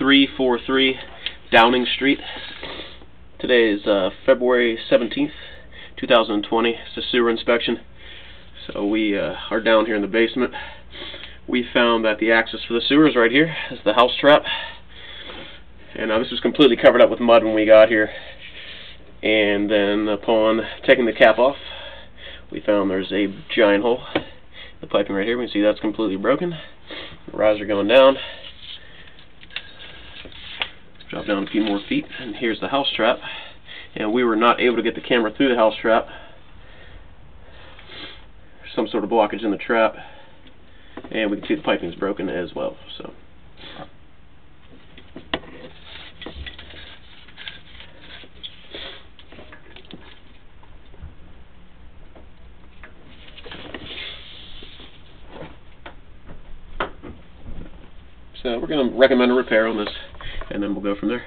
343 Downing Street. Today is uh, February 17th, 2020. It's a sewer inspection. So we uh, are down here in the basement. We found that the access for the sewer is right here. The house trap. And uh, this was completely covered up with mud when we got here. And then upon taking the cap off, we found there's a giant hole. The piping right here, we can see that's completely broken. The riser going down. Drop down a few more feet, and here's the house trap. And we were not able to get the camera through the house trap. Some sort of blockage in the trap. And we can see the piping is broken as well. So. So we're going to recommend a repair on this and then we'll go from there.